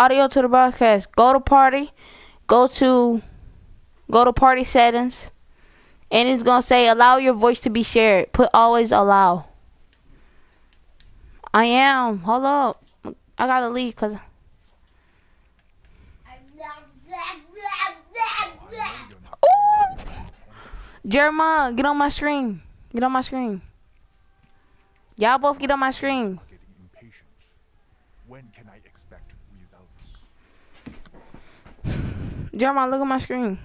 audio to the broadcast. Go to party. Go to go to party settings. And it's gonna say allow your voice to be shared. Put always allow. I am. Hold up. I gotta leave cause. Jeremiah, get on my screen. Get on my screen. Y'all both get on my screen. Jeremiah, look at my screen.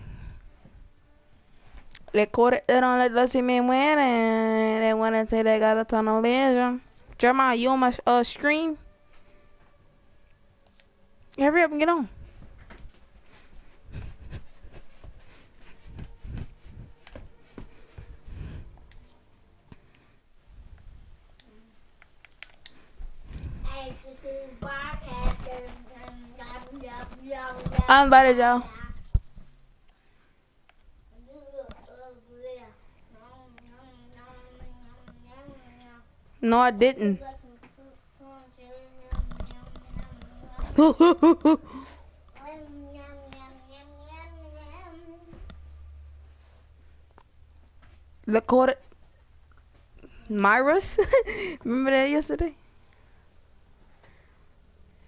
Le corre don't let us see me win and they wanna say they got a ton of vision. Jeremiah, you on my uh screen? Hurry up and get on. I'm invited y'all. No, I didn't. Lakota Myros? Remember that yesterday?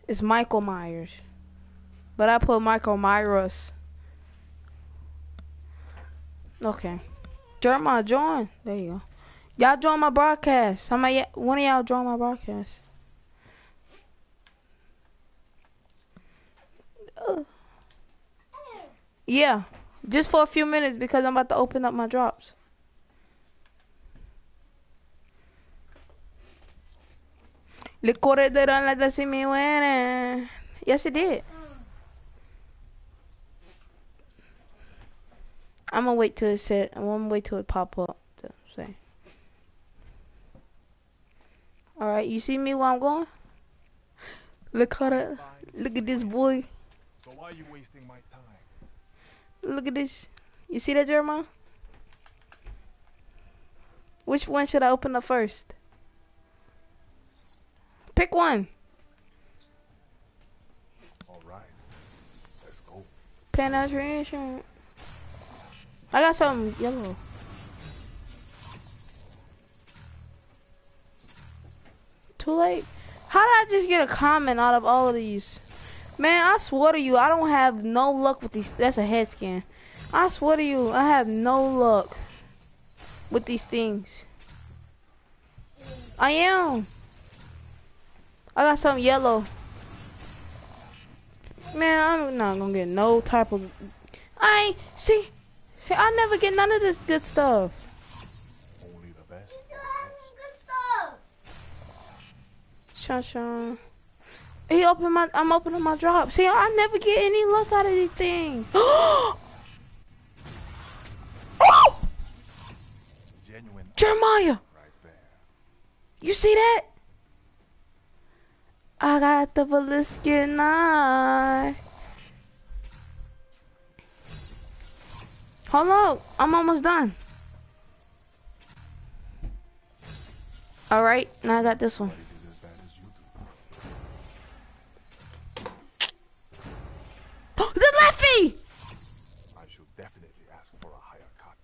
It's Michael Myers. But I put Michael Myros. Okay. Jeremiah, join. There you go. Y'all join my broadcast. Somebody, one of y'all join my broadcast. Yeah, just for a few minutes because I'm about to open up my drops. Le to see me winning. Yes, it did. I'm gonna wait till it set. I'm gonna wait till it pop up. To say. All right, you see me where I'm going? Look at it. Look at this boy. So why are you wasting my time? Look at this. You see that, Jeremiah? Which one should I open up first? Pick one. All right. Let's go. Penetration. I got some yellow. Too late. How did I just get a comment out of all of these? Man, I swear to you, I don't have no luck with these. That's a head scan. I swear to you, I have no luck with these things. I am. I got some yellow. Man, I'm not gonna get no type of. I ain't see. See, I never get none of this good stuff. Only the best. of the shun. He opened my. I'm opening my drop. See, I never get any luck out of these things. oh, Genuine Jeremiah, right there. you see that? I got the Veliskin nine. Hold up, I'm almost done. All right, now I got this one. But it is as bad as you do. the lefty! I should definitely ask for a higher cut.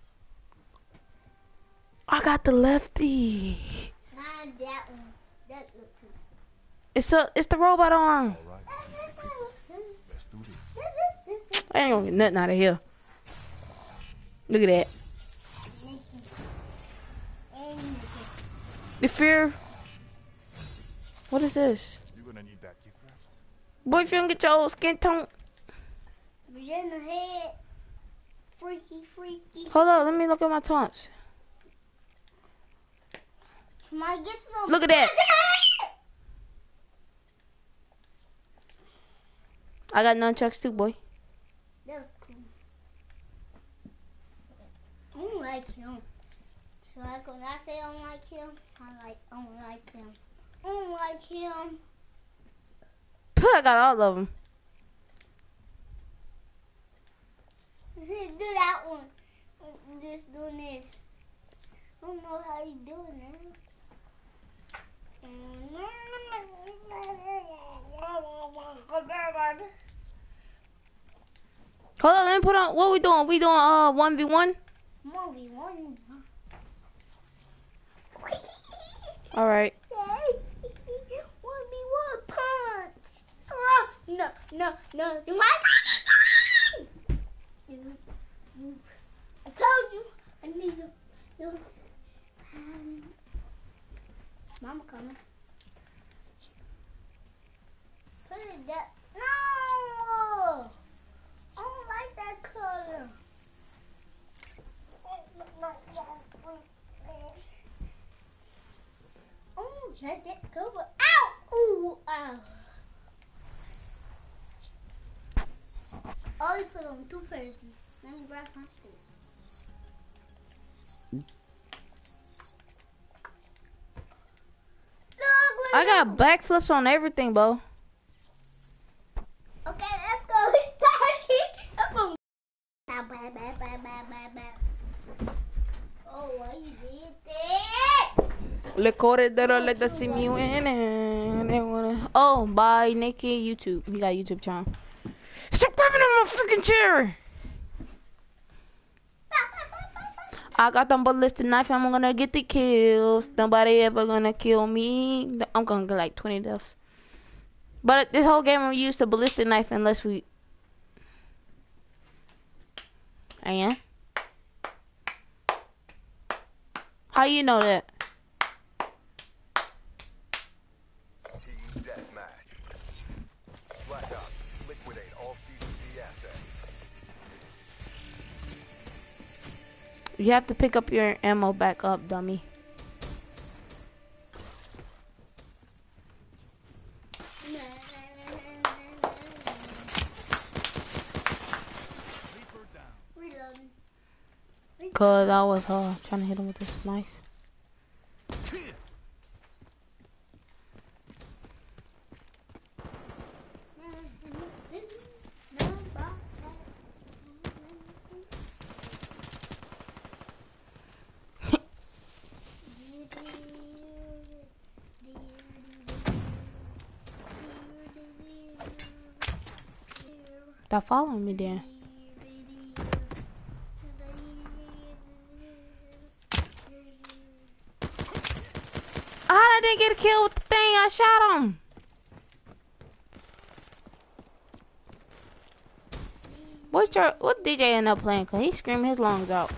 I got the lefty. Not that one. That look too. It's a, it's the robot arm. All right. Let's do this. I ain't gonna get nothing out of here. Look at that. The fear. What is this? You're gonna need that gift wrap. Boy, if you don't get your old skin tone. In the head. Freaky, freaky. Hold on, let me look at my taunts. Get some. Look at that. I got nunchucks too, boy. That's cool. I don't like him. So like when I say I don't like him, I like I don't like him. I don't like him. I got all of them. Do that one. Just doing this. I don't know how you doing it. Hold on, let me put on. What we doing? We doing uh one v one. Movie one. All right. One v one punch. No, no, no. You might. You, you. I told you. I need you. you. Um, Mama coming. Put it that. No. I don't like that color. Oh, let that go. Ow! Ooh, ow. Only put on two pairs. Let me grab my stick. I got backflips on everything, bro. Okay, let's go. It's bam. Oh, why you did that? Le corredor let us see me win and they wanna Oh, by Nikki YouTube. He got YouTube channel. Stop grabbing on my freaking chair! I got them ballistic knife I'm gonna get the kills. Nobody ever gonna kill me. I'm gonna get like 20 deaths. But this whole game we use the ballistic knife unless we And How you know that? You have to pick up your ammo back up, dummy. Reaper down. Reloading. Cause I was uh, trying to hit him with this knife. Stop following me then. Ah, I didn't get a kill with the thing. I shot him. What's your what DJ end up playing? Cause he screamed his lungs out.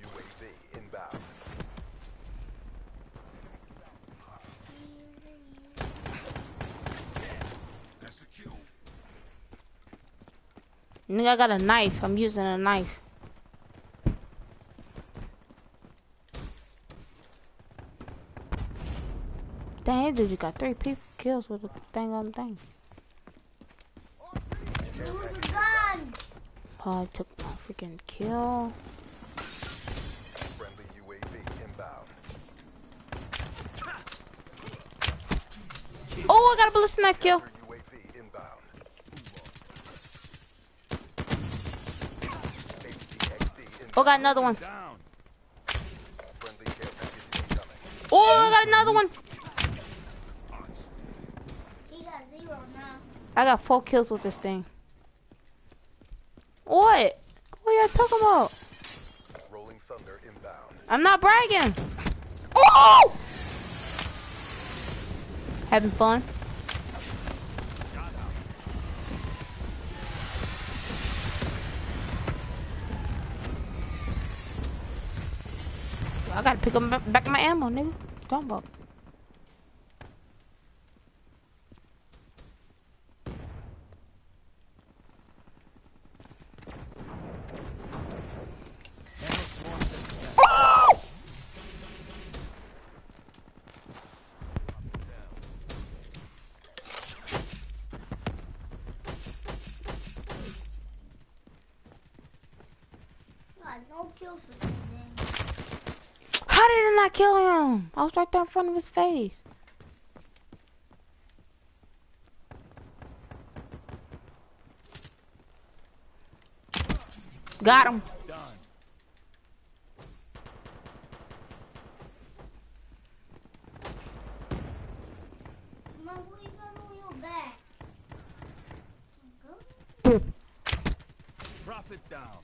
UAV inbound. That's a kill. Nigga, I got a knife. I'm using a knife. Dang, dude, you got three people kills with a thing on the thing. Gun. Oh, I took my freaking kill. Friendly UAV inbound. Oh, I got a ballistic knife kill. Counter UAV inbound. HCXD inbound. Oh, got another one. Oh, I got another one. Got. I got four kills with this thing. What? What y'all talking about? Rolling Thunder inbound. I'm not bragging. Oh! Having fun? I gotta pick up back my ammo, nigga. Talking about? No kills with this thing. How did I kill him? I was right there in front of his face. Got him. Done. Sit down.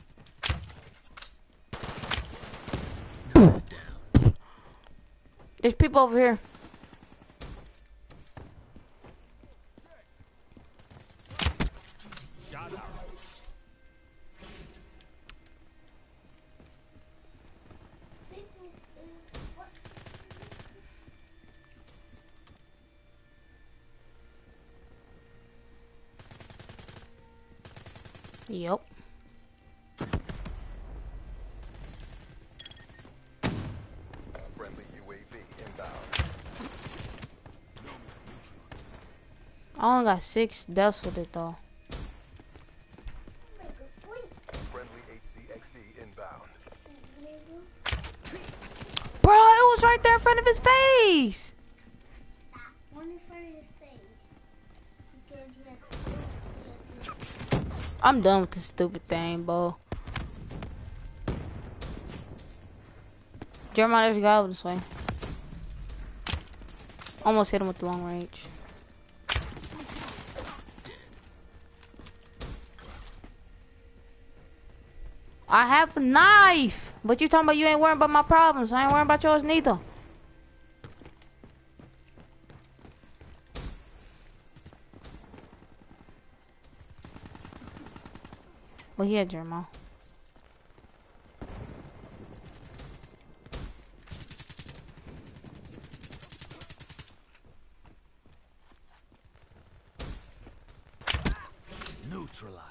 There's people over here. Only got six deaths with it though. Friendly HCXD inbound. Bro, it was right there in front of his face. One in front of his face. Because he had he had- I'm done with this stupid thing, bro. Jeremiah, there's a guy over this way. Almost hit him with the long range. I have a knife, but you talking about you ain't worrying about my problems. I ain't worrying about yours neither. Well, yeah, Jeremiah. Neutralized.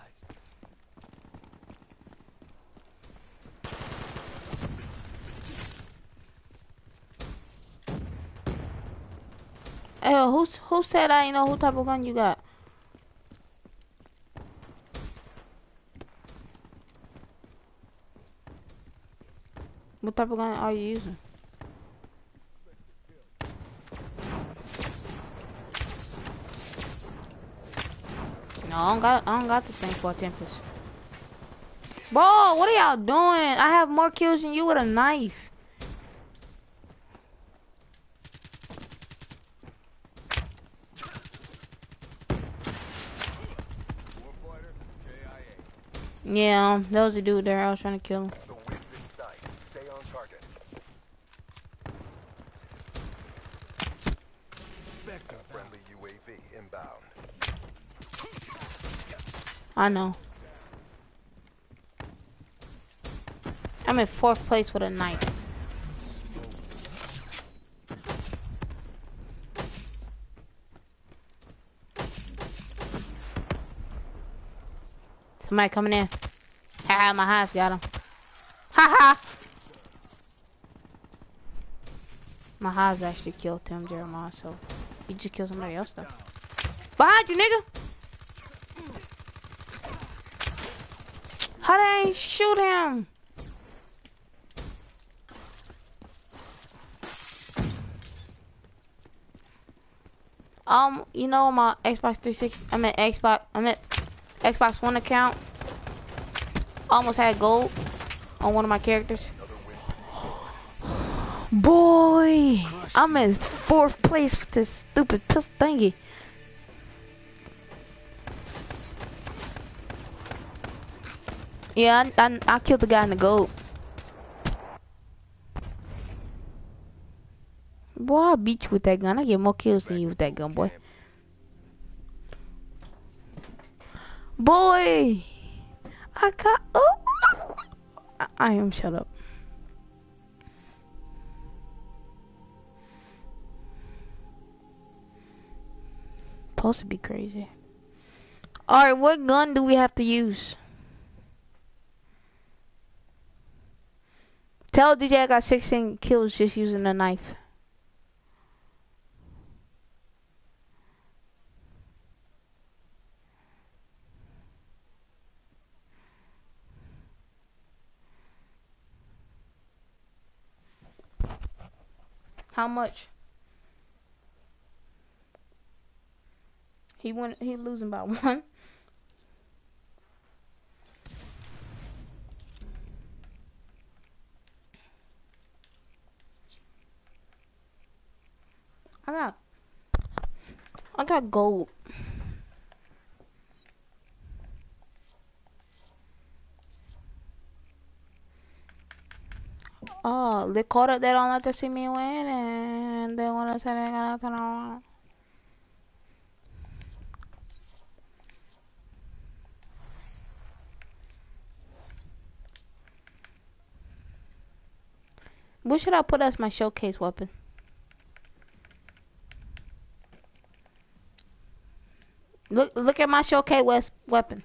Hey, who's who said I ain't know who type of gun you got? What type of gun are you using? No, I don't got I don't got the thing for Tempest. Bro, what are y'all doing? I have more kills than you with a knife. Warfighter, KIA. Yeah, that was the dude there. I was trying to kill him. The wind's in sight. Stay on target. Spectre. Friendly UAV inbound. I know. I'm in fourth place with a knife. Somebody coming in. Ha my highs got him. Ha ha! My highs actually killed him, Jeremiah, so he just killed somebody else though. Behind you, nigga! How they shoot him? Um, you know my Xbox 360, I mean Xbox, I mean Xbox One account. Almost had gold on one of my characters. Boy, I'm in fourth place with this stupid pistol thingy. Yeah, I, I, I killed the guy in the goat. Boy, I beat you with that gun. I get more kills than you with that gun, boy. Boy, I got. Oh, I, I am shut up. Supposed to be crazy. All right, what gun do we have to use? Tell DJ I got 16 kills just using a knife. How much? He won. He losing by one. I got. I got gold. Oh, they caught it. They don't like to see me win, and they want to say they're gonna turn around. What should I put as my showcase weapon? Look, look at my showcase weapon.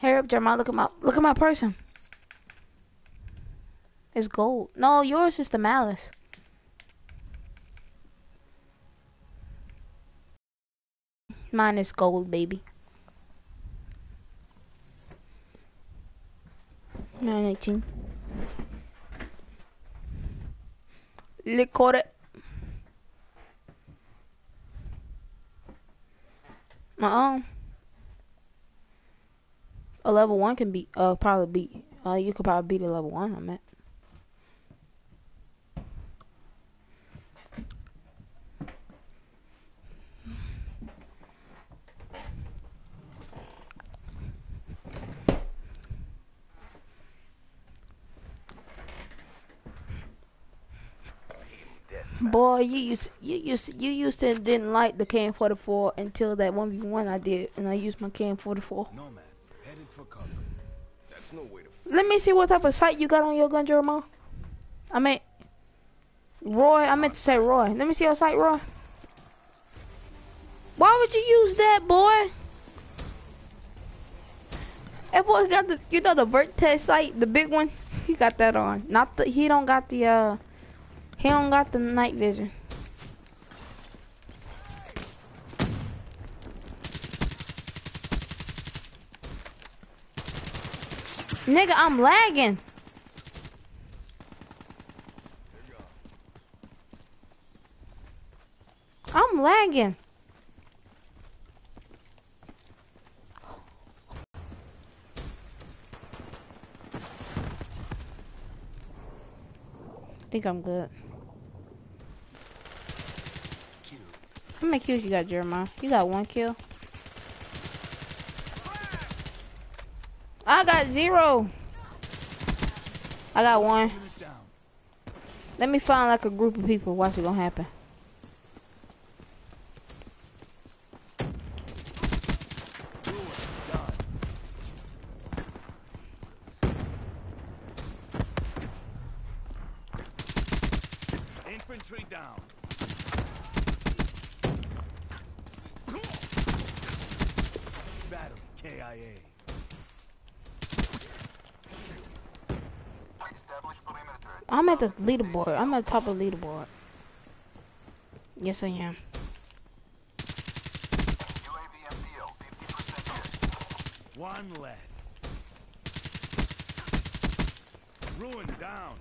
Hurry up, Jeremiah. Look at my, look at my person. It's gold. No, yours is the malice. Mine is gold, baby. 918. Lick it. Uh-uh. A level one can be uh, probably beat, uh, you could probably beat a level one on that. Boy, you used you used you used to didn't like the KN44 until that one v one I did, and I used my KN44. Nomad, headed for cover. That's no way to f- Let me see what type of sight you got on your gun, Jeremiah. I meant Roy. I meant to say Roy. Let me see your sight, Roy. Why would you use that, boy? That boy got the you know the Vertex sight, the big one. He got that on. Not the he don't got the uh he don't got the night vision. Nigga, I'm lagging. I'm lagging. think I'm good. How many kills you got, Jeremiah? You got one kill. I got zero. I got one. Let me find like a group of people. Watch it gonna happen. Ruin, done. Infantry down. Battery KIA. I'm at the leaderboard. I'm at the top of the leaderboard. Yes, I am. One less. Ruin down.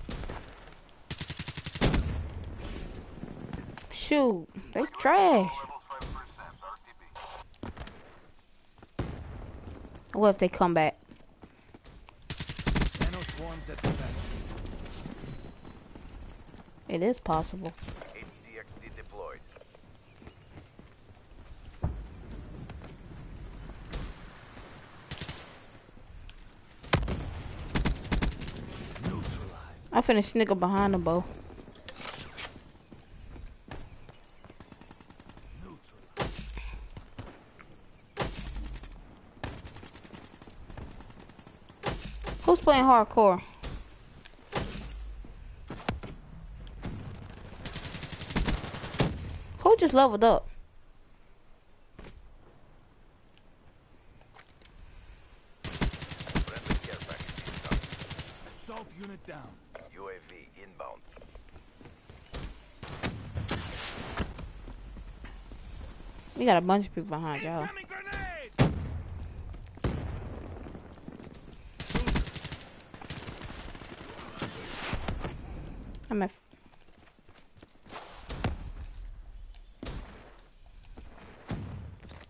Shoot, they trash. What if they come back? Nano swarms at the best. It is possible. HCXD deployed. I finna snicker behind the bow. Who's playing hardcore? Who just leveled up? Friendly care package incoming. Assault unit down. UAV inbound. We got a bunch of people behind y'all. Incoming grenade! I'm at.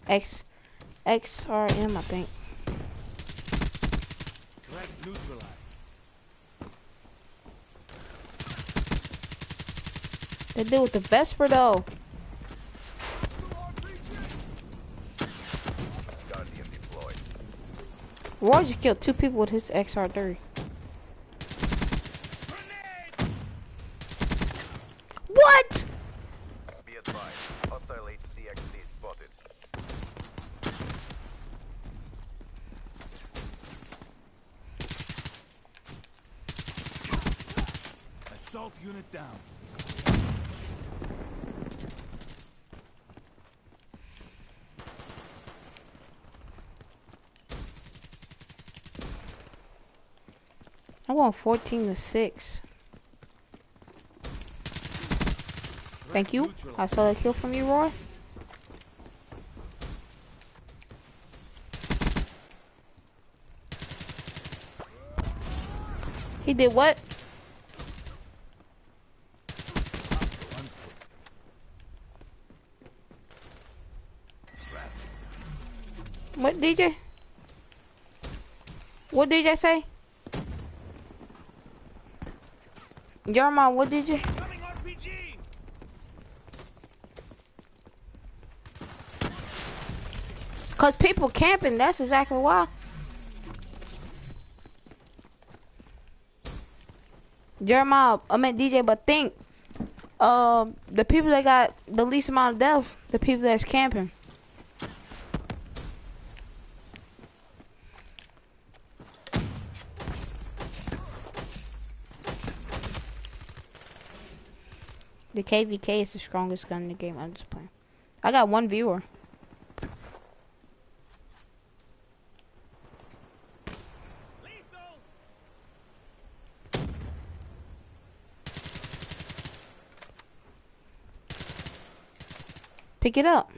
X, XRM, I think. They do with the Vesper though. Roy just killed two people with his XR3. Assault unit down. I want 14 to 6. Thank you. I saw that kill from you, Roy. He did what? What DJ? What DJ say? Jeremiah, what did you? Cause people camping, that's exactly why. Jeremiah, I meant DJ, but think, um, the people that got the least amount of death, the people that's camping. KVK is the strongest gun in the game. I'm just playing. I got one viewer. Pick it up.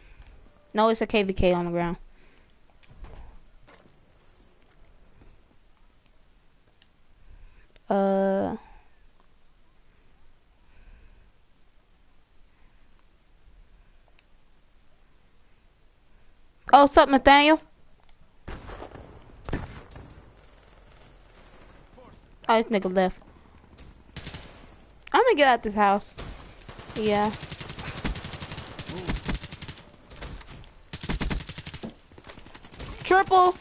No, it's a KVK on the ground. Oh, what's up, Nathaniel? Oh, this nigga left. I'm gonna get out this house. Yeah. Triple.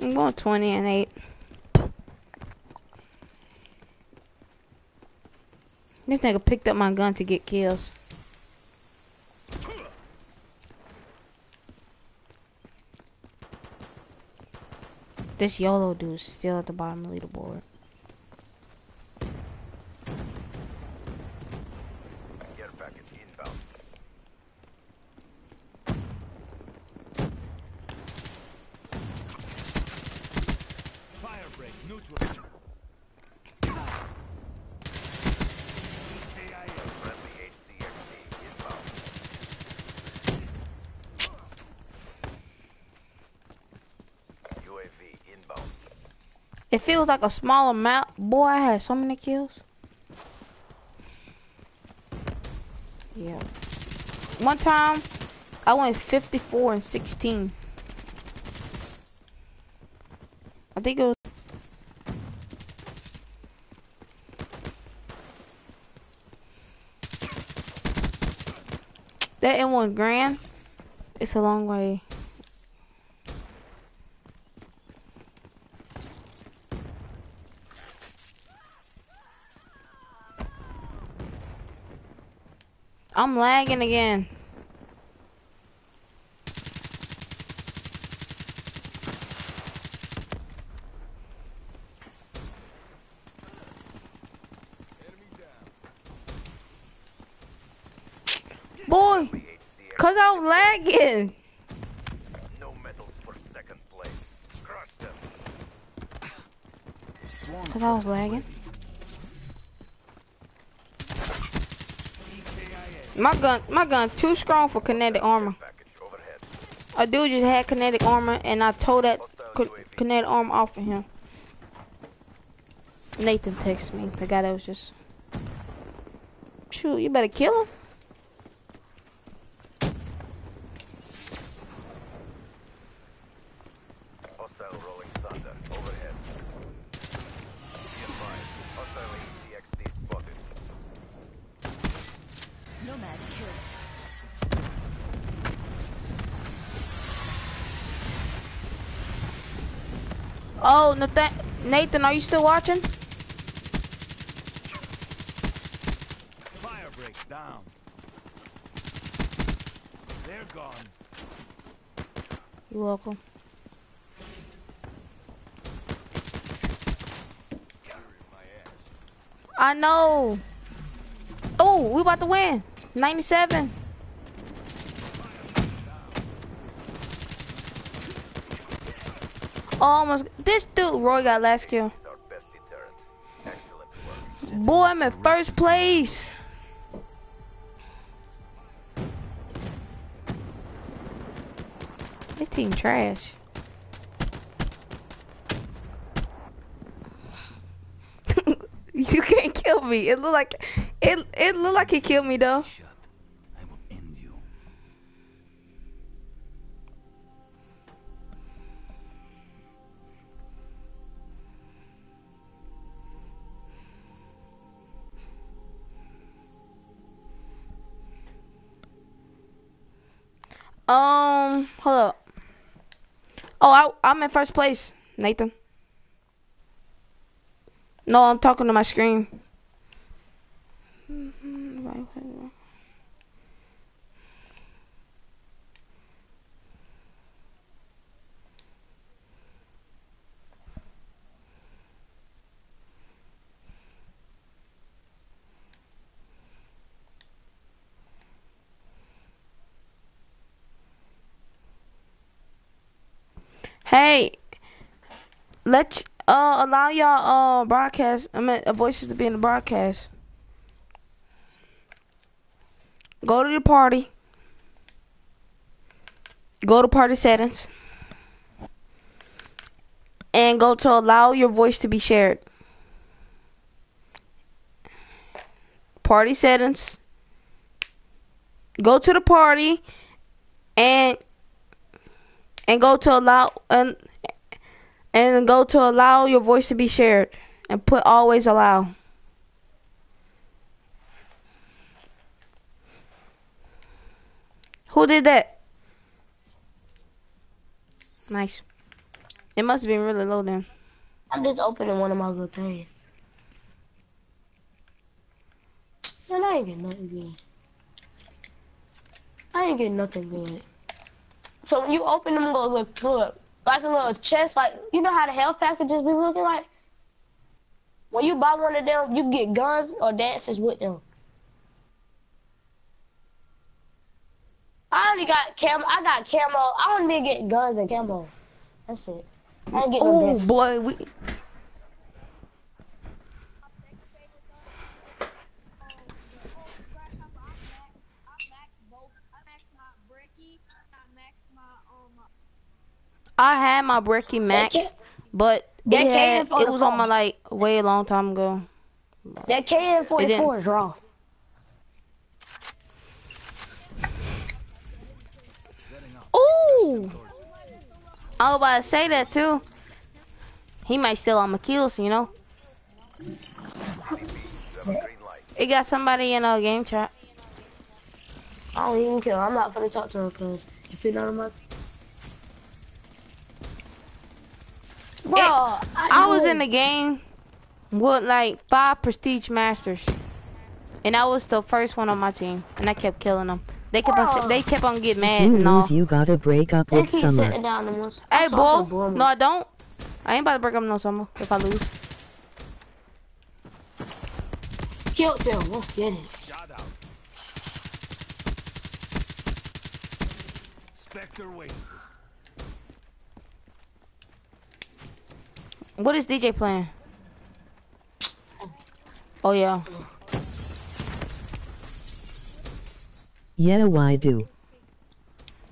I'm going 20 and 8. This nigga picked up my gun to get kills. This YOLO dude's still at the bottom of the leaderboard. Care package inbound. Fire break neutral. KIA. Friendly HCXD inbound. UAV inbound. It feels like a small amount. Boy, I had so many kills. Yeah. One time, I went 54 and 16. I think it was. That M1 Grand, it's a long way. I'm lagging again. Boy, Friendly HCXD. cause I'm lagging. No medals for second place. Crush them. Swarm Cause I was troops lagging. ready. EKIA. My gun, my gun too strong for kinetic armor. A dude just had kinetic armor, and I tore that kinetic armor off of him. Nathan texted me. The guy that was just. Shoot, you better kill him. Nathan Nathan, are you still watching? Fire breaks down. They're gone. You're welcome. I know. Oh, we about to win. 97. Almost. This dude, Roy got last kill. Is our best deterrent. Excellent work. Boy, I'm in first place. This team trash. you can't kill me. It look like it. It look like he killed me though. Um, hold up. Oh, I, I'm in first place, Nathan. No, I'm talking to my screen. Hey, let's uh allow y'all uh broadcast. I mean, uh, voices to be in the broadcast. Go to the party. Go to party settings. And go to allow your voice to be shared. Party settings. Go to the party and and go to allow and and go to allow your voice to be shared and put always allow. Who did that? Nice. It must have been really low then. I'm just opening one of my good things. I ain't getting nothing good. I ain't getting nothing good. So when you open them little, little, little like a little chest, like you know how the health packages be looking like. When you buy one of them, you get guns or dances with them. I only got camo. I got camo. I only been getting guns and camo. That's it. I ain't getting no Oh boy, we I had my Bricky Max, can't- but it, had, it was on my like way a long time ago. That KN44 is raw. Ooh, I was about to say that too. He might steal all my kills, you know. You have a green light. It got somebody in our game chat. I don't even care. I'm not gonna talk to her because if you know my. Bro, I, I was in the game with like five prestige masters, and I was the first one on my team, and I kept killing them. They kept on, they kept on getting mad You and all. lose, you gotta break up with keep Summer. down the most. Hey, I'm so boy, bored. no, I don't. I ain't about to break up no summer if I lose. Killed him. Let's get it. Shot out. Spectre wasted. What is DJ playing? Oh yeah. Yeah, why do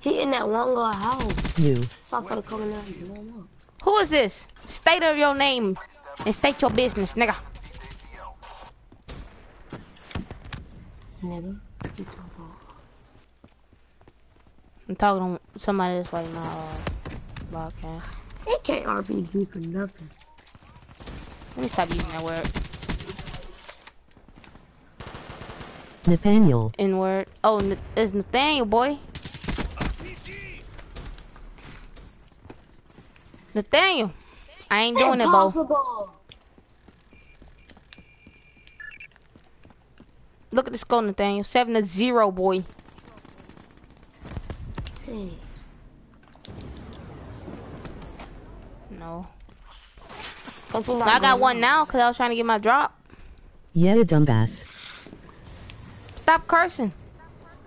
He in that one guy house. you? Stop for the coming out. No, no. Who is this? State of your name and state your business, nigga. Nigga. You talking about- I'm talking to somebody that's right now. uh, broadcast. He can't RPG for nothing. Let me stop using that word. Nathaniel, N word. Oh, N- it's Nathaniel, boy. Nathaniel. I ain't doing it, Bo. Impossible. Look at the score, Nathaniel. Seven to zero, boy. Hey. No. Cause he I got one out. now because I was trying to get my drop. Yeah, you dumbass. Stop cursing.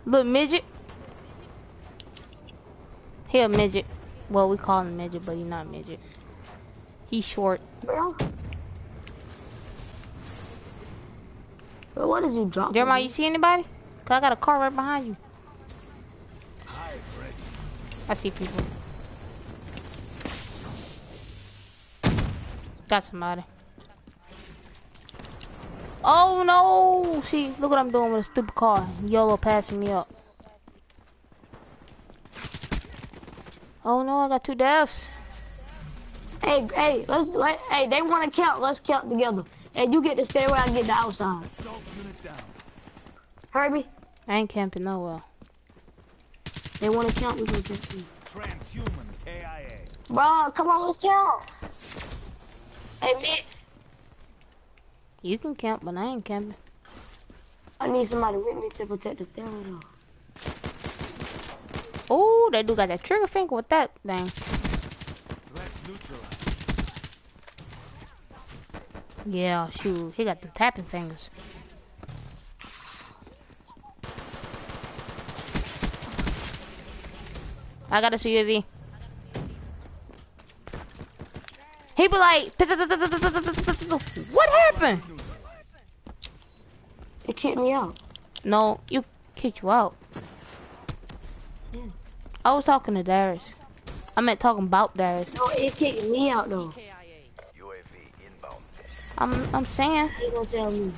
Little midget. He a midget. Well, we call him midget, but he's not a midget. He's short. Bro. Bro, what did you drop? Jeremiah, you see anybody? Cause I got a car right behind you. I see people. Got somebody. Oh no! See, look what I'm doing with a stupid car. YOLO passing me up. Oh no, I got two deaths. Hey, hey, let's let, hey, they want to count. Let's count together. And you get to stay where I get the outside. Assault. Herbie, I ain't camping nowhere. they want to count. We can count. too. Transhuman KIA. Bro, come on, let's count. Hey, Nick, You can camp, but I ain't camping. I need somebody with me to protect the wheel. Oh, they do got that trigger finger with that thing. Yeah, shoot, he got the tapping fingers. I got a UAV. He be like, what happened? It kicked me out. No, you kicked you out. I was talking to Darius. I meant talking about Darius. No, it kicked me out though. I'm, I'm saying. You gonna tell me?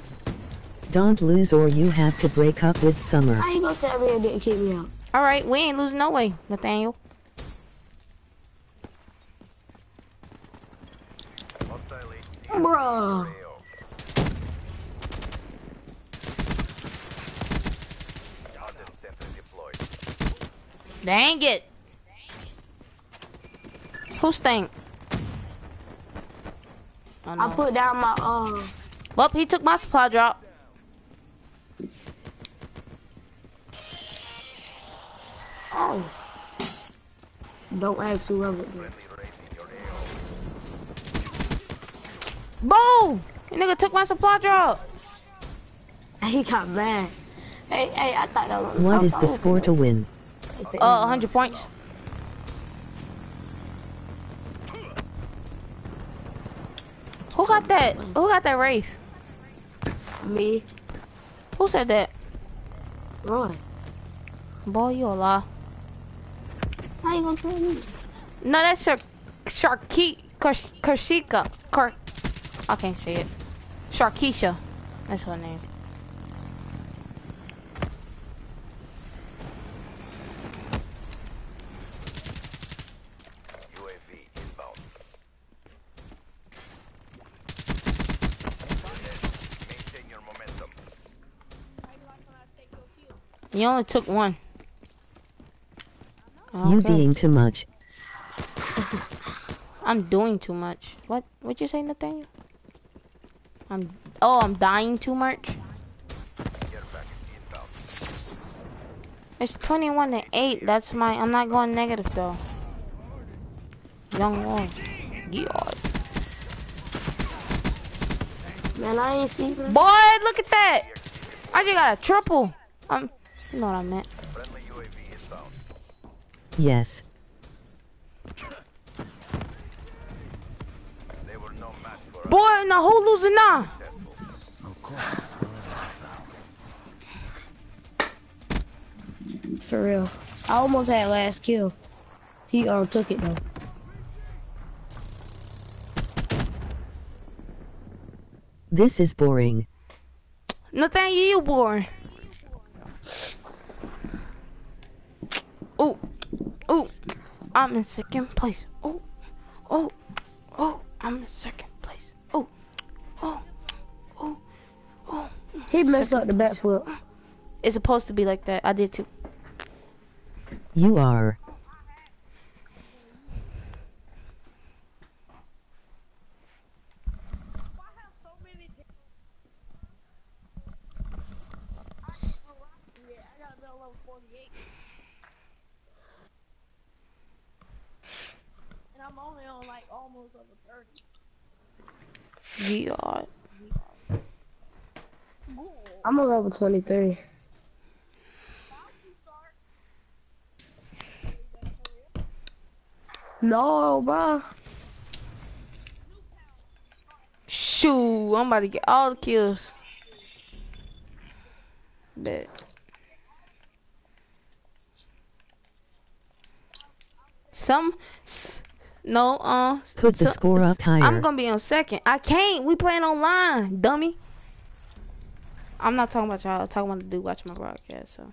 Don't lose or you have to break up with Summer. How you gonna tell me it didn't kick me out? All right, we ain't losing no way, Nathaniel. Hostile HC. Bruh. AO. Content center deployed. Dang it. Who stink? Oh, I put down my uh. Well, he took my supply drop. Oh. Don't ask whoever. did. Friendly raising your AO. Boom! That nigga took my supply drop. He got mad. Hey, hey, I thought that was. What I is the score to win? Uh, 100 points. Who got that? Who got that Wraith? Me, Who said that? Roy. Boy, you a lie. How you gonna tell me? No, that's Shark, Sharky, Kars- Karshika, Kar, I can't see it. Sharkeisha, that's her name. UAV inbound. Maintain your momentum. You only took one. You Okay. being too much. I'm doing too much. What? What you say, Nathaniel? I'm. Oh, I'm dying too much. Care package inbound. It's 21 to 8. That's my. I'm not going negative though. Young one. Yeah. Man, I ain't seen her. Boy, look at that. I just got a triple. Um, you know what I meant. Friendly UAV inbound. Yes. Boy, now who losing now? Successful. No corpses will ever be found. For real. I almost had last kill. He um took it though. This is boring. Nathaniel, you boring. Oh, oh, I'm in second place. Oh, oh, oh, I'm in second place. Oh, oh, oh. He messed up the Second place. backflip. It's supposed to be like that. I did too. You are. And I'm only on like almost over 30. Yeah. I'm a level 23. No, bro. Shoot, I'm about to get all the kills. Bet. Some, s- no, uh. Put the so- score up higher. I'm gonna be on second. I can't. We playing online, dummy. I'm not talking about y'all. I'm talking about the dude watching my broadcast. So.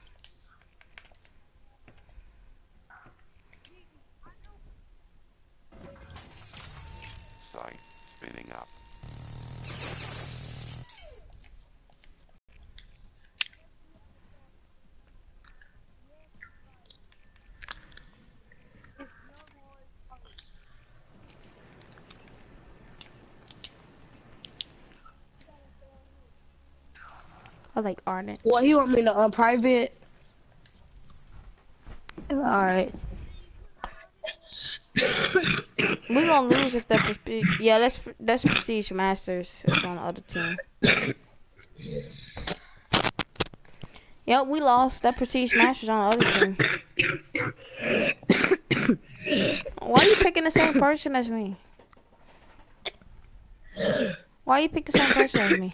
I like Arnett. Well, he want me to unprivate. Alright. We gonna lose if that prestige. Yeah, that's that's prestige masters. It's on the other team. Yep, we lost. That prestige masters on the other team. Why are you picking the same person as me? Why are you pick the same person as me?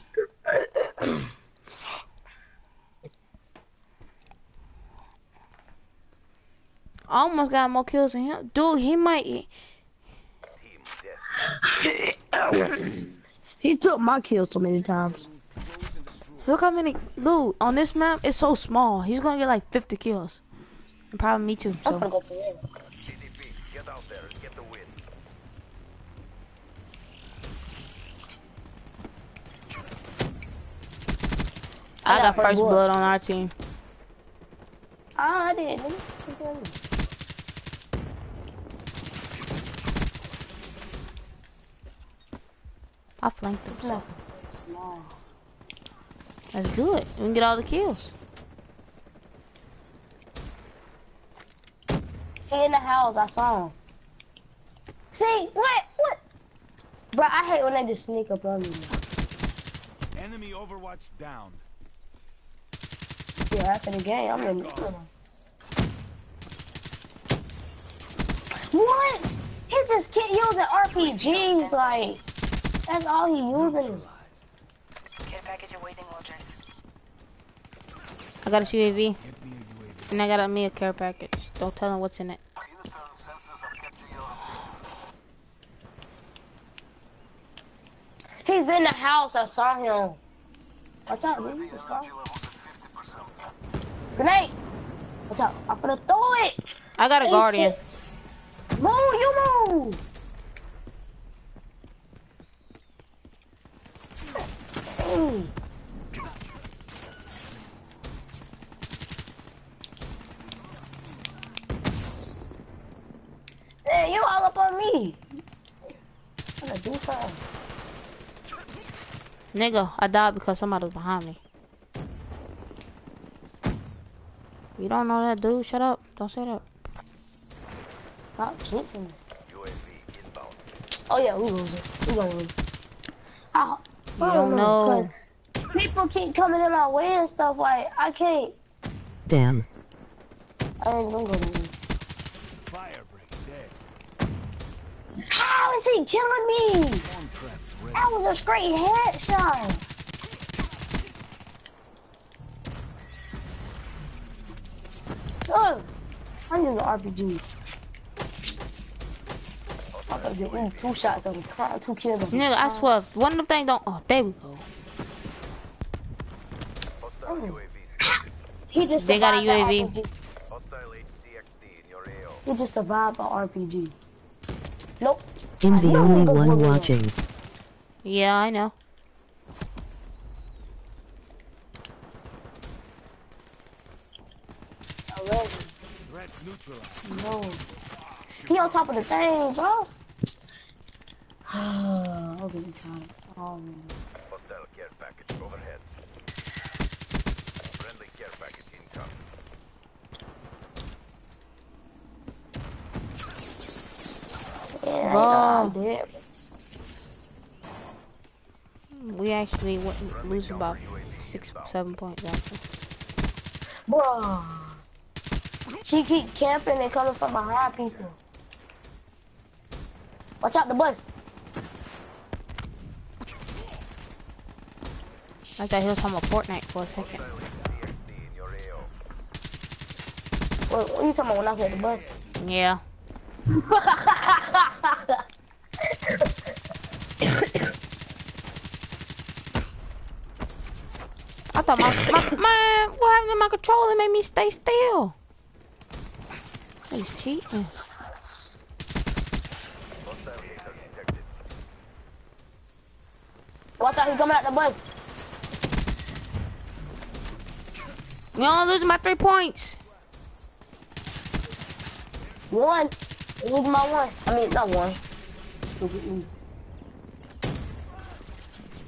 I almost got more kills than him. Dude, he might. He took my kill so many times. Look how many. Dude, on this map, it's so small. He's gonna get like 50 kills. And probably me too. I'm So gonna go for him. CDP, get out there and get the win. I got got first first blood. blood on our team. Oh, I did. nigga. I flanked him. So No. Small. that's good. We can get all the kills. He in the house. I saw him. See what? What? Bro, I hate when they just sneak up on me. Enemy Overwatch down. Yeah, after the game, I'm in. What? He just kept using RPGs. Like that's all he using. Care package awaiting orders. I got a UAV Get me a UAV. and I got a me a care package. Don't tell him what's in it. He's in the house. I saw him. Watch out, dude. Grenade. Watch out. I'm gonna throw it. I got a Hey, guardian. shit. Move, you move. Dang. Hey, you all up on me. I'm gonna do something. Nigga, I died because somebody was behind me. You don't know that dude? Shut up. Don't say that. Stop jinxing me. Oh yeah, we losing. We gonna lose. I, You I don't know. 'cause People keep coming in my way and stuff. Like I can't. Damn. I ain't gonna go to lose. Fire break dead. How is he killing me? Bomb traps ready. That was a straight headshot. I'm using RPG. I'm gonna get me two shots at a time, two kills at a Nigga, I time. swear, if one of them things don't. Oh, there we go. Hostile He just They got a UAV. RPG. Hostile HCXD in your AO. He just survived an RPG. Nope. I'm the only one watching. Yeah, I know. No. He on top of the thing, bro. I'm getting tired. Oh man. Hostile care package overhead. Friendly care package incoming. Yeah, Bro. I. We actually went lose about six, seven points after. Bruh. He keep camping and coming from behind people. Watch out the bus. I thought he was talking about Fortnite for a second. Hostile XDXD in your AO. What, are you talking about when I said the bus? Yeah. I thought my, my man, what happened to my controller made me stay still? He's cheating. Hostile laser detected. Watch out, he's coming out the bus. You don't lose my three points. One. Lose my one. I mean, not one.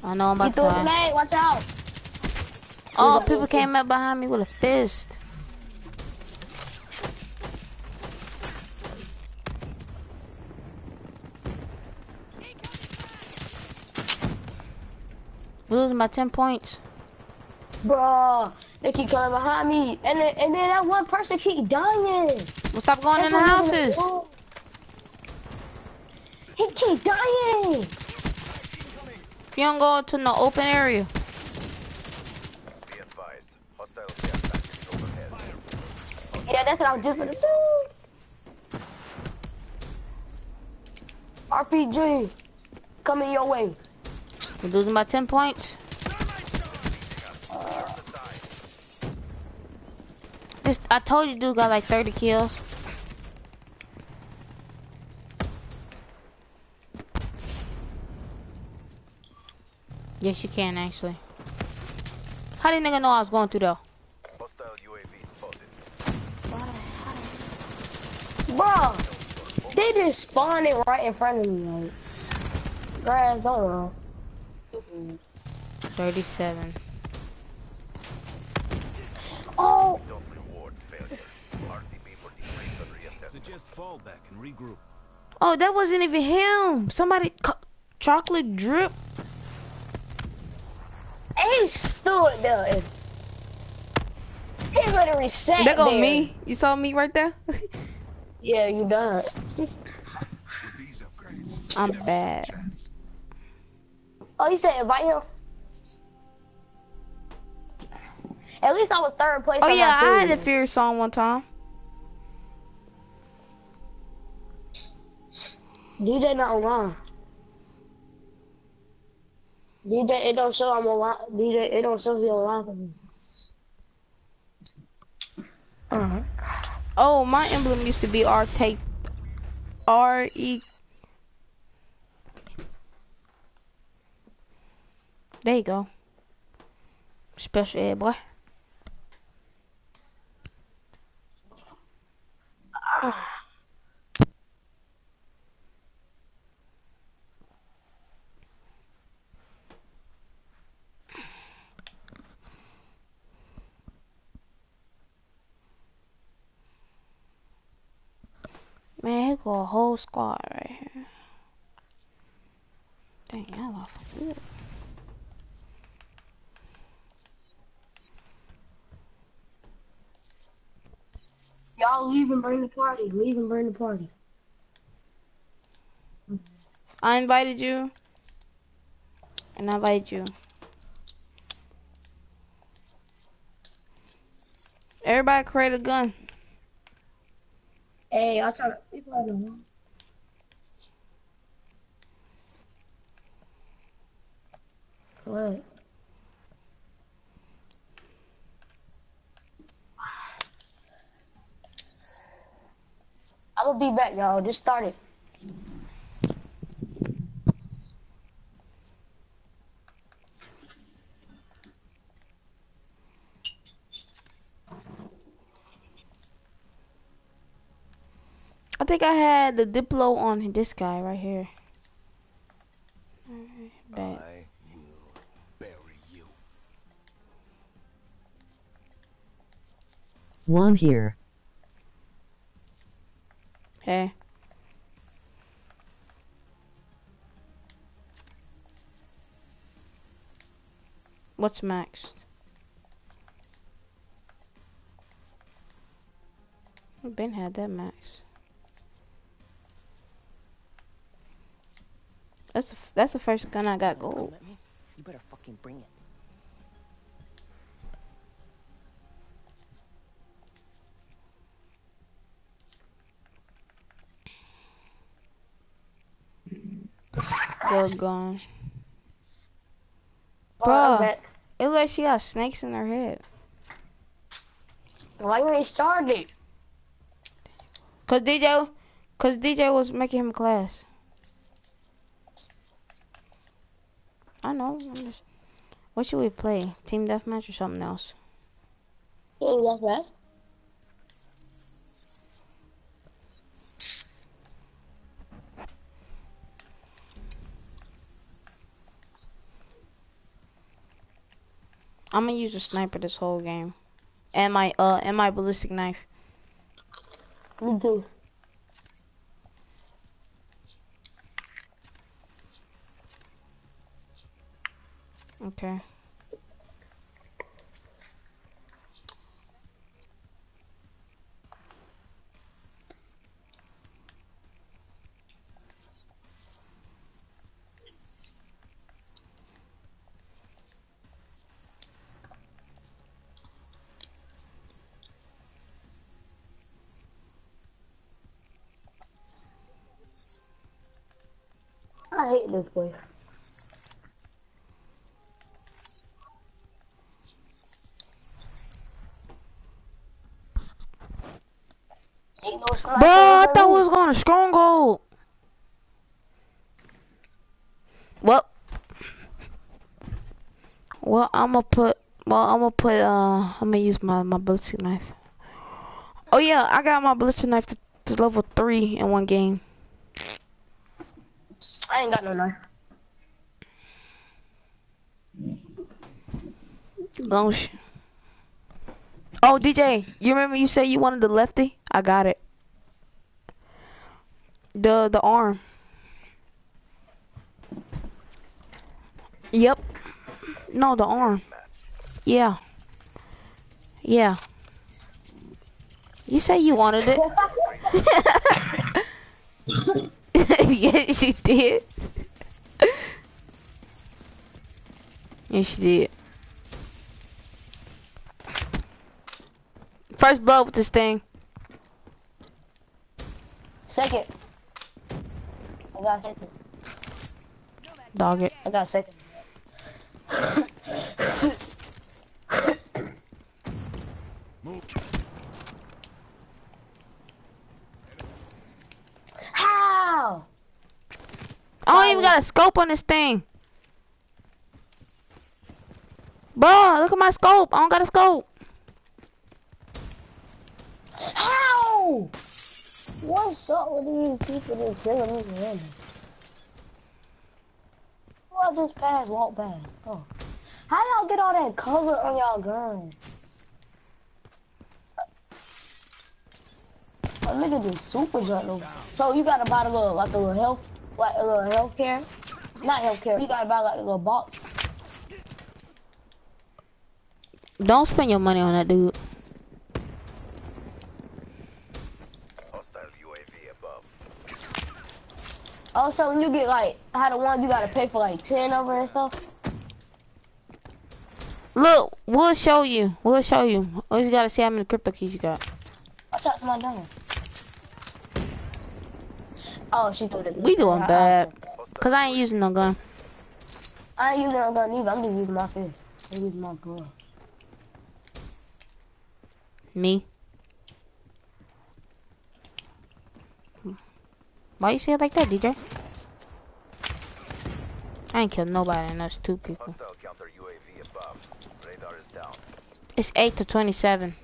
I know I'm He about threw a to grenade. Watch out. Oh, people came up behind me with a fist. Losing by 10 points. Bruh. They keep coming behind me. And then, and then that one person keep dying. Well, stop going in the That's what I'm houses. He keep dying. You don't go to no open area. Be advised. Hostile care package overhead. Yeah, that's what I was just gonna do. RPG, coming your way. We're losing by 10 points. This, I told you dude got like 30 kills. Yes, you can actually. How did nigga know I was going through though? Hostile UAV spotted. Bruh, they just spawned it right in front of me. Like, grass, don't run. 37. Oh, Don't reward failure. RTB for debrief and reassessment. Suggest fall and regroup. Oh, that wasn't even him. Somebody, chocolate drip. he stood there. and- He gonna reset There go there. me. You saw me right there? Yeah, you done. With these upgrades, I'm you bad. A. Oh, you said invite him? At least I was third place. Oh yeah, I had the Fury song one time. DJ not online. DJ, it don't show I'm online. DJ, it don't show you online for me. Uh-huh. Oh, my emblem used to be R take R E. There you go. Special boy. Man, he got a whole squad right here. Dang, I lost good. Y'all leave and bring the party. Leave and bring the party. I invited you. And I invited you. Everybody create a gun. Hey, I'll try to. People have one. What? I'm gonna be back, y'all. Just started. I think I had the Diplo on this guy right here. Alright, bet. I will bury you. One here. Okay. What's maxed? Ben been had that max. That's the, that's the first gun I got gold. You better fucking bring it. They're gone. Back. It looks like she got snakes in her head. Why you ain't started? Cause DJ, cause DJ was making him class. I know. I'm just, what should we play? Team deathmatch or something else? You ain't I'm gonna use a sniper this whole game, and my uh and my ballistic knife. Me too. Okay. I hate this no Bro, I thought we was going to stronghold. Well, well, I'm gonna put. Well, I'm gonna put. Uh, I'm gonna use my my ballistic knife. Oh yeah, I got my ballistic knife to, to level three in one game. I ain't got no knife. Oh sh- Oh DJ, you remember you said you wanted the lefty? I got it. The the arm. Yep. No, the arm. Yeah. Yeah. You say you wanted it. yes, you did. yes, you did. First blow with this thing. Second. I got a second. Dog it. I got second. How? I don't even got a scope on this thing. Bro, look at my scope. I don't got a scope. How? What's up with these people that killing me random? Well, just pass, walk past. Oh. How y'all get all that cover on y'all gun? A nigga just super jump over. So you gotta buy the little, like a little health, like a little health care? Not health care, you gotta buy like a little box. Don't spend your money on that dude. Hostile UAV. Also, when you get like, how the one you gotta pay for like 10 over and stuff. Look, we'll show you. We'll show you. Oh, you gotta see how many crypto keys you got. Watch out, to my there. Oh, she threw the We doing bad. Cause I ain't using no gun. I ain't using no gun either. I'm just using my fist. I'm using my gun. Me. Why you say it like that, DJ? I ain't killed nobody and that's two people. Hostile counter UAV above. Radar is down. It's 8 to 27.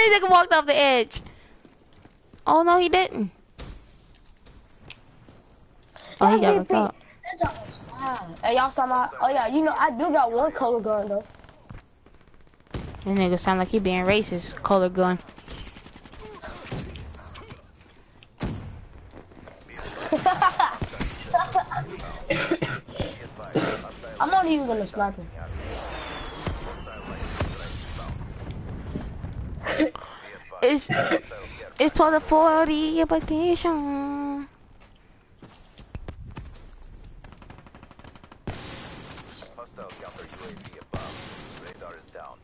Did nigga walked off the edge? Oh no, he didn't. Oh, he got ripped up. That's all. Wow. Hey, y'all saw my. Oh yeah, you know I do got one color gun though. That nigga sound like he being racist. Color gun. I'm only using a sniper. It's it's for the 40 petition. Hostile counter UAV above. Radar is down.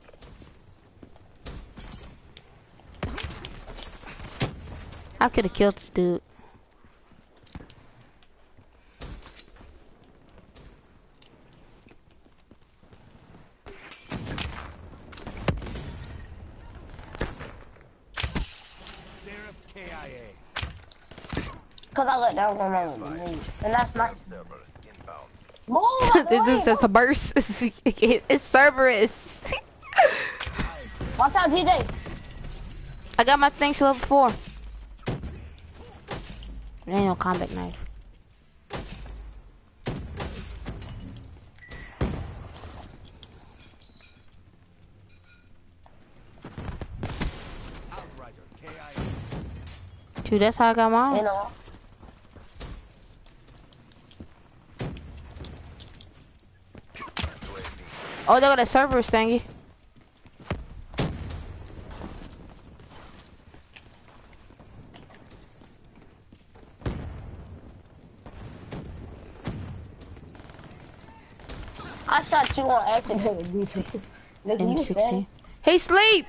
I could have killed this dude. Seraph KIA. Cause I one of them. And that's nice. Move! this way, dude says a burst. it's Cerberus. Watch out, DJ. I got my things to level four. There ain't no combat knife. Dude, that's how I got You mine. know. Oh, they got a Cerberus thingy. I shot you on accident, DJ. Look, you M16. said. Hey, sleep!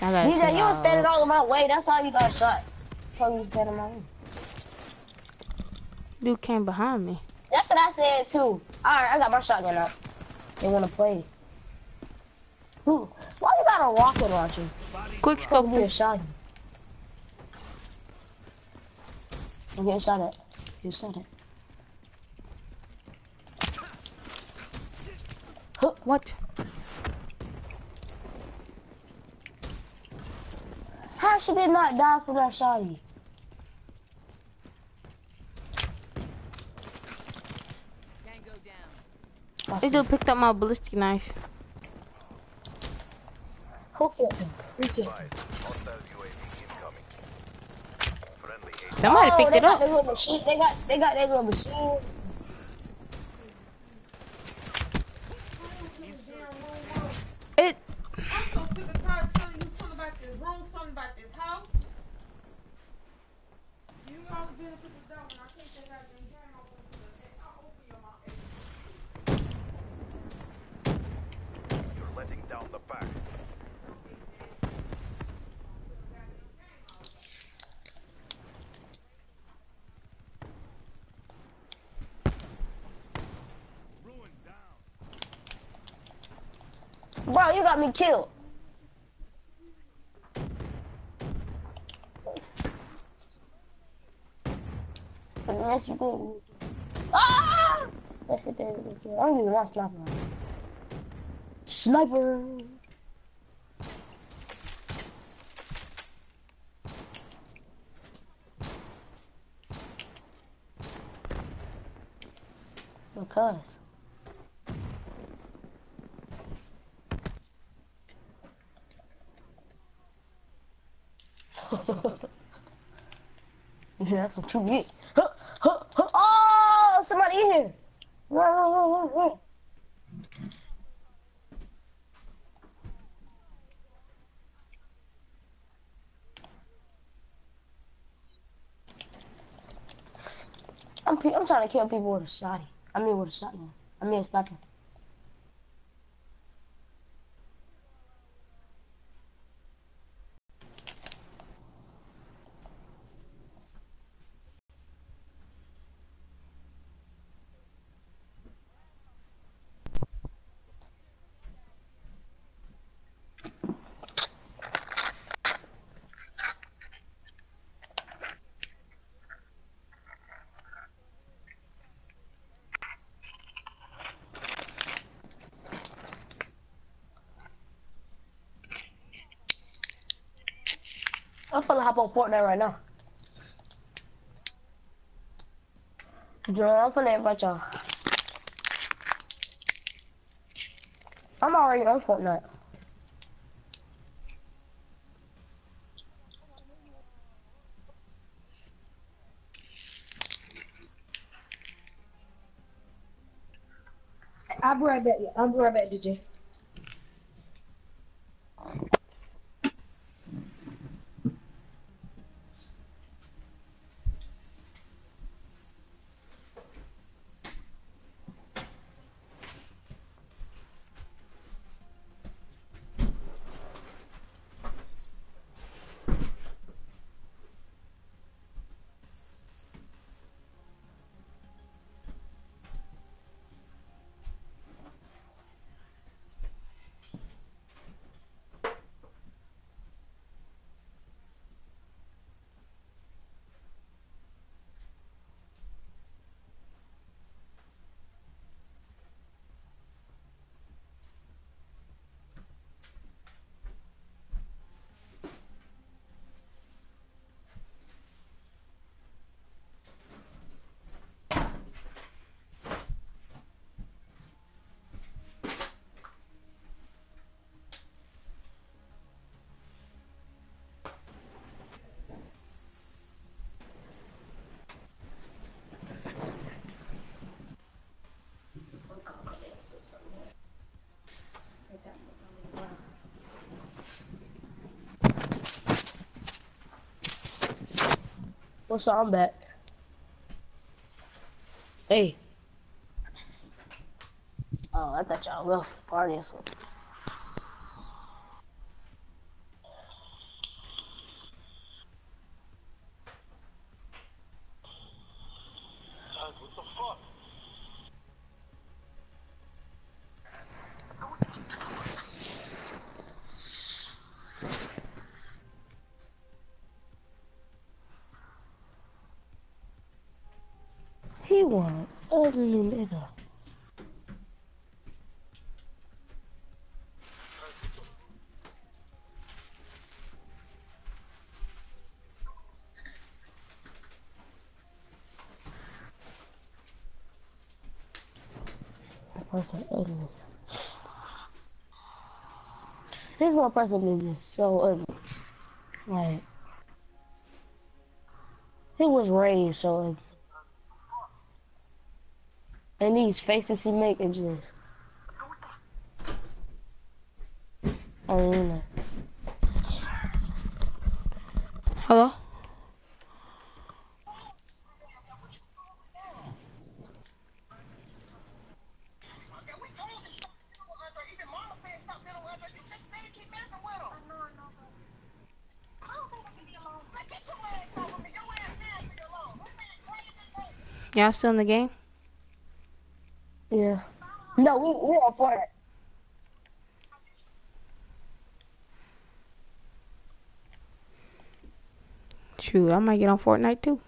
DJ, you were standing all in my way. That's how you got shot. You was standing in my way. Dude came behind me. That's what I said too. Alright, I got my shotgun up. They wanna play. Who? Why you got a rocket launcher? Quick to be a shotgun. I'm getting shot at. Getting shot at. What? How she did not die from that shotty? This dude picked up my ballistic knife. Who killed him? Who killed him? Advised. Hostile UAV incoming. Friendly agent. Somebody oh, picked they it got up. their little machine. They got they got their little machine. It. I'm so sick and tired telling you something about this room, something about this house. You always been to the door when I take that goddamn camera off the I'll open your mouth. You're letting down the pact. Ruin down. Bro, you got me killed. Yes, you did. Ah! Yes, it did. I'm using one sniper. Sniper. Because. Yeah, that's you get. Huh, huh, huh. Oh, somebody in here. Run, run, run. I'm, I'm trying to kill people with a shotty. I mean with a shotgun. I mean a sniper. I'm finna hop on Fortnite right now. Joe, I'm finna invite y'all. I'm already on Fortnite. I'll be right back. I'll be right back, DJ. I'm back. Hey. Oh, I thought y'all left partying something. He one ugly nigga. That person ugly. This one person is just so ugly. Like, he was raised so ugly. And these faces he make it just. I don't even know. Hello? Y'all still in the game? Yeah. No, we we're on Fortnite. Shoot, I might get on Fortnite too.